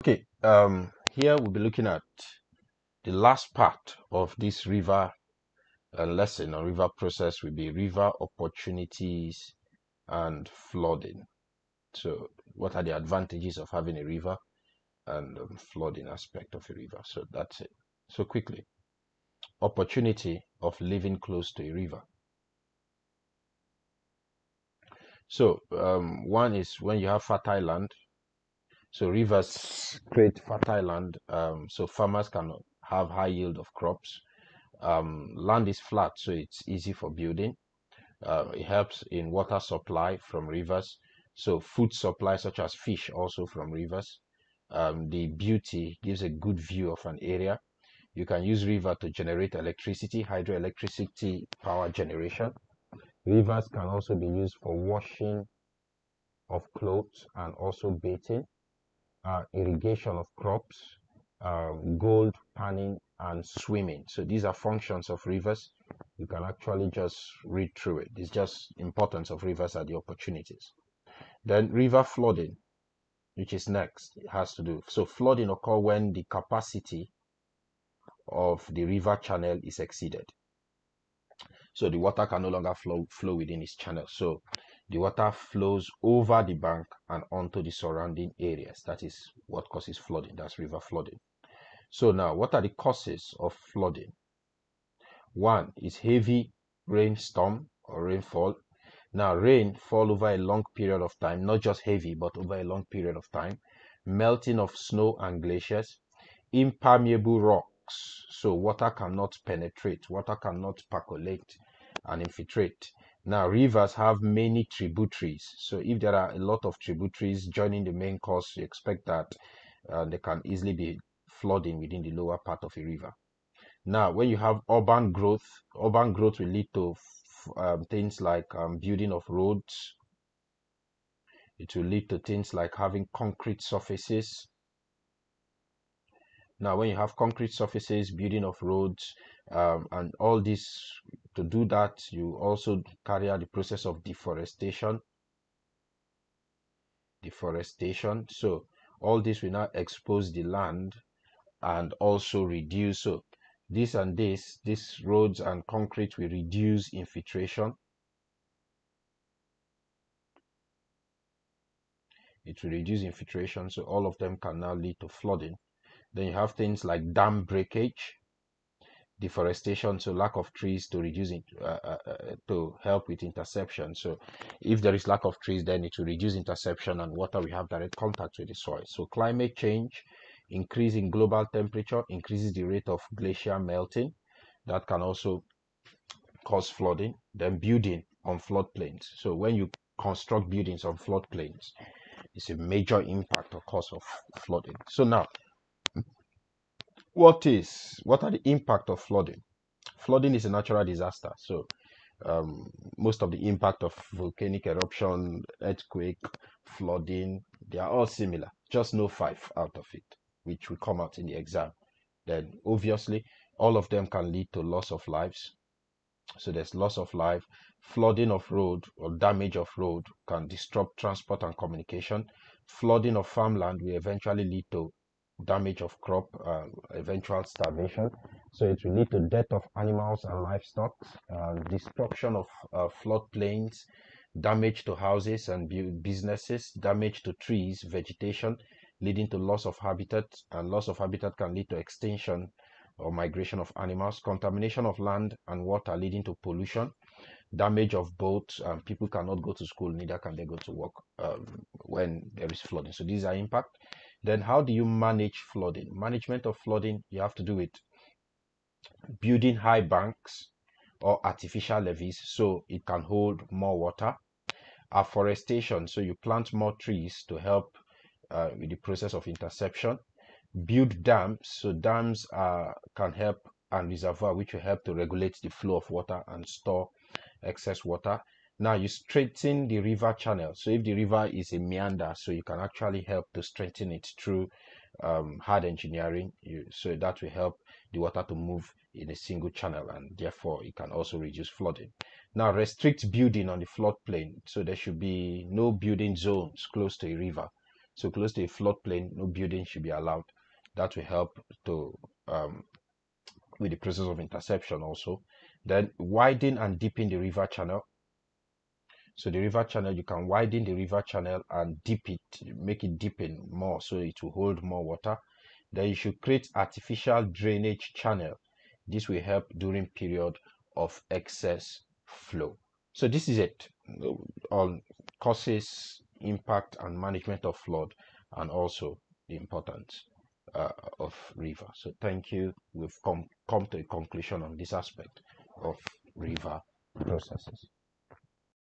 Okay, um, here we'll be looking at the last part of this river uh, lesson or river process will be river opportunities and flooding. So, what are the advantages of having a river and um, flooding aspect of a river? So, that's it. So, quickly, opportunity of living close to a river. So, um, one is when you have fertile land. So, rivers create fertile land, um, so farmers can have high yield of crops. Um, land is flat, so it's easy for building. Uh, it helps in water supply from rivers. So, food supply, such as fish, also from rivers. Um, the beauty gives a good view of an area. You can use river to generate electricity, hydroelectricity power generation Rivers can also be used for washing of clothes and also bathing, uh, irrigation of crops, um, gold panning, and swimming. So these are functions of rivers. You can actually just read through it. It's just importance of rivers are the opportunities. Then river flooding, which is next, it has to do. So flooding occur when the capacity of the river channel is exceeded. So the water can no longer flow, flow within its channel. So the water flows over the bank and onto the surrounding areas. That is what causes flooding. That's river flooding. So now, what are the causes of flooding? One is heavy rainstorm or rainfall. Now, rain fall over a long period of time, not just heavy, but over a long period of time. Melting of snow and glaciers, impermeable rocks, so water cannot penetrate, water cannot percolate and infiltrate. Now, rivers have many tributaries. So, if there are a lot of tributaries joining the main course, you expect that uh, they can easily be flooding within the lower part of a river. Now, when you have urban growth, urban growth will lead to um, things like um, building of roads. It will lead to things like having concrete surfaces. Now, when you have concrete surfaces, building of roads, um, and all this to do that you also carry out the process of deforestation. Deforestation. So all this will now expose the land and also reduce. So this and this these roads and concrete will reduce infiltration. It will reduce infiltration so all of them can now lead to flooding. Then you have things like dam breakage deforestation so lack of trees to reduce it uh, uh, uh, to help with interception. So if there is lack of trees then it will reduce interception and water will have direct contact with the soil. So climate change increase in global temperature increases the rate of glacier melting. That can also cause flooding then building on floodplains. So when you construct buildings on floodplains it's a major impact or cause of flooding. So now what is what are the impact of flooding? Flooding is a natural disaster. So um, most of the impact of volcanic eruption earthquake flooding they are all similar. Just know five out of it which will come out in the exam. Then obviously all of them can lead to loss of lives. So there's loss of life. Flooding of road or damage of road can disrupt transport and communication. Flooding of farmland will eventually lead to damage of crop, uh, eventual starvation. So it will lead to death of animals and livestock, uh, destruction of uh, floodplains, damage to houses and businesses, damage to trees, vegetation, leading to loss of habitat, and loss of habitat can lead to extinction or migration of animals, contamination of land and water leading to pollution, damage of boats, and people cannot go to school, neither can they go to work um, when there is flooding. So these are impact. Then how do you manage flooding? Management of flooding, you have to do it building high banks or artificial levees so it can hold more water. Afforestation, so you plant more trees to help uh, with the process of interception. Build dams, so dams uh, can help and reservoir which will help to regulate the flow of water and store excess water. Now you straighten the river channel. So if the river is a meander, so you can actually help to strengthen it through um, hard engineering. You, so that will help the water to move in a single channel and therefore it can also reduce flooding. Now restrict building on the floodplain. So there should be no building zones close to a river. So close to a floodplain, no building should be allowed. That will help to um, with the process of interception also. Then widen and deepen the river channel. So the river channel, you can widen the river channel and deep it, make it deepen more so it will hold more water. Then you should create artificial drainage channel. This will help during period of excess flow. So this is it on causes, impact and management of flood and also the importance uh, of river. So thank you. We've come, come to a conclusion on this aspect of river processes.